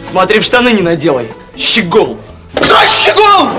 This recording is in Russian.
Смотри, в штаны не наделай. Щегол. Да, щегол!